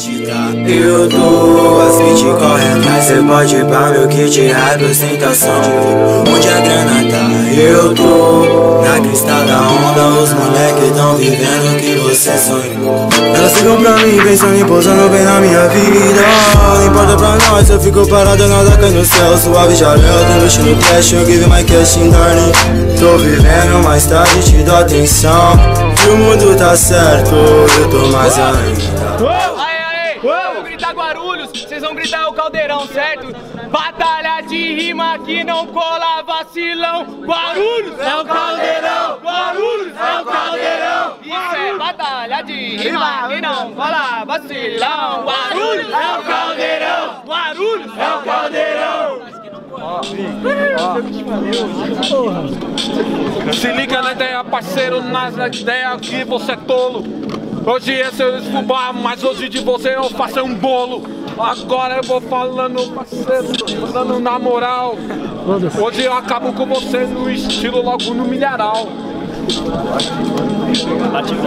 Eu tô as beat correndo atrás, cê pode pra meu kit rap, ostentação de onde a grana tá. Eu tô na crista da onda, os moleques tão vivendo o que você sonhou. Elas ficam pra mim pensando em pousando bem na minha vida. Não importa pra nós, eu fico parado, nada cai no céu. Suave leu, tô luxo no cash, eu give my cash in darling. Tô vivendo, mais tarde te dou atenção. Que o mundo tá certo, eu tô mais ainda. Guarulhos, vocês vão gritar o caldeirão, certo? Batalha de rima que não cola vacilão. Guarulhos é o caldeirão! Guarulhos é o caldeirão! Isso é batalha de rima que não cola vacilão. Guarulhos é o caldeirão! Guarulhos é o caldeirão! Se liga na ideia, parceiro, nas ideias que você é tolo. Hoje é seu esfubá, mas hoje de você eu faço um bolo. Agora eu vou falando, parceiro, falando na moral. Hoje eu acabo com você no estilo logo no milharal.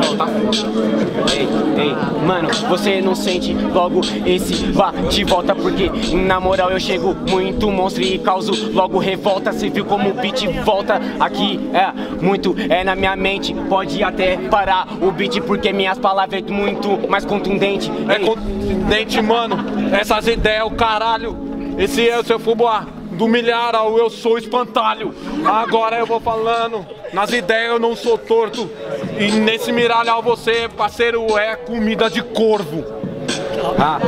Volta. Ei, ei, mano, você não sente logo esse bate volta Porque na moral eu chego muito monstro e causo logo revolta Cê viu como o beat volta aqui, é, muito é na minha mente Pode até parar o beat porque minhas palavras é muito mais contundente É contundente, mano. Essas ideias, o caralho. Esse é o seu fubá. Do milharal eu sou espantalho. Agora eu vou falando. Nas ideias eu não sou torto. E nesse miralhal você, parceiro, é comida de corvo. Ah,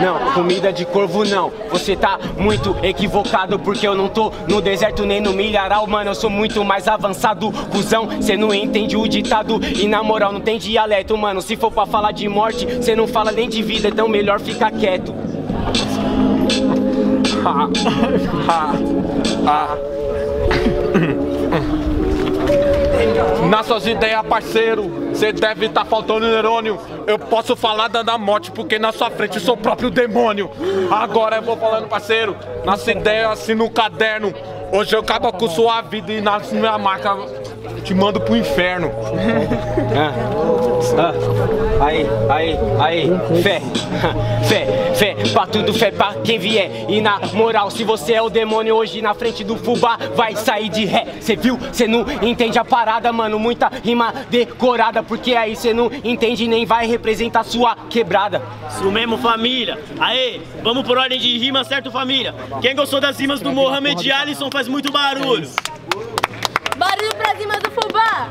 não, comida de corvo não. Você tá muito equivocado porque eu não tô no deserto nem no milharal, mano. Eu sou muito mais avançado, cuzão. Cê não entende o ditado e na moral não tem dialeto, mano. Se for pra falar de morte, cê não fala nem de vida, então melhor ficar quieto. Ah, ah, ah. Nas suas ideias, parceiro, você deve estar faltando neurônio. Eu posso falar da da morte, porque na sua frente sou o próprio demônio. Agora eu vou falando, parceiro, nas ideias assim no caderno. Hoje eu acabo com sua vida e na minha marca te mando pro inferno. Ah, ah, aí, aí, aí, fé, fé, fé, pra tudo, fé pra quem vier. E na moral, se você é o demônio hoje na frente do fubá, vai sair de ré. Cê viu? Cê não entende a parada, mano. Muita rima decorada, porque aí cê não entende nem vai representar sua quebrada. Isso mesmo, família. Aê, vamos por ordem de rima, certo, família? Quem gostou das rimas do Mohamed Alisson faz muito barulho. Cima do Fubá!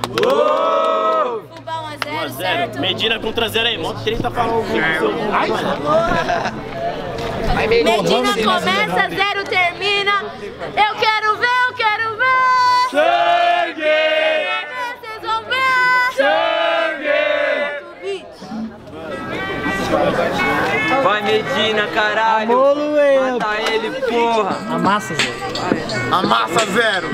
Fubá 1x0, certo? Medina contra zero aí, mó 30 falou. Medina começa, zero termina. Eu quero Sangue! Vai Medina, caralho. Mata ele, porra. Amassa, Zé. Amassa zero.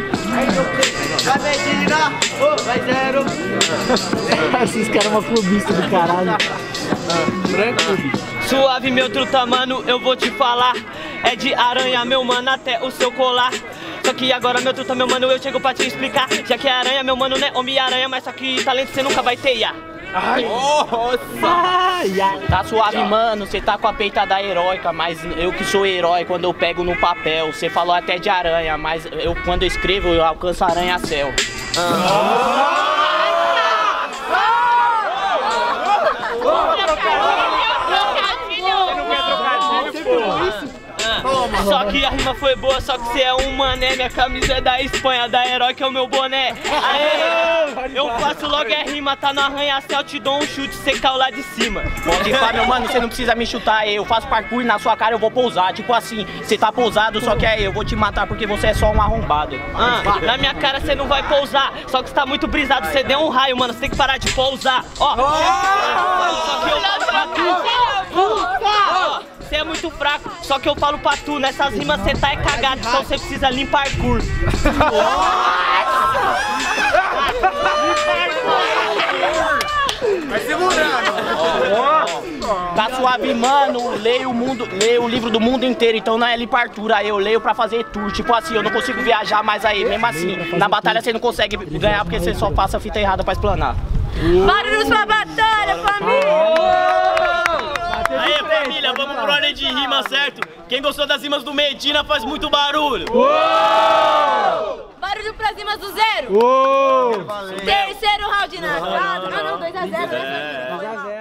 Vai Medina. Ô, vai zero. Esses caras são uma clubista do caralho. Suave, meu truta, mano, eu vou te falar. É de aranha, meu mano, até o seu colar. Só que agora, meu truta, meu mano, eu chego pra te explicar. Já que é aranha, meu mano, né? Homem-aranha, mas só que talento você nunca vai ter, ya. Tá suave, mano, cê tá com a peitada heróica, mas eu que sou herói quando eu pego no papel. Cê falou até de aranha, mas eu quando eu escrevo eu alcanço aranha-céu. Só que a rima foi boa, só que você é um mané. Minha camisa é da Espanha, da Herói que é o meu boné. Aê, eu faço logo a rima, tá no arranha-céu, te dou um chute, cê caiu lá de cima. Pode falar, meu mano, você não precisa me chutar, eu faço parkour e na sua cara eu vou pousar. Tipo assim, você tá pousado, só que aí eu vou te matar porque você é só um arrombado. Ah, na minha cara você não vai pousar, só que você tá muito brisado, você deu um raio, mano, você tem que parar de pousar. Ó, só que eu. Ó, Você é muito fraco, só que eu falo pra tu, nessas rimas você tá é cagado, então você precisa limpar parkour. Vai segurando. Tá suave, mano, leio o mundo, leio o livro do mundo inteiro, então não é lipartura, eu leio pra fazer tour. Tipo assim, eu não consigo viajar mais aí, mesmo assim. Na batalha você não consegue ganhar porque você só passa a fita errada pra explanar. Barulhos pra batalha, família! Família, vamos pro ordem de rima, certo? Quem gostou das rimas do Medina faz muito barulho. Barulho pra cima do zero. Uou! Terceiro round na casa. Ah, não, 2x0, né? É.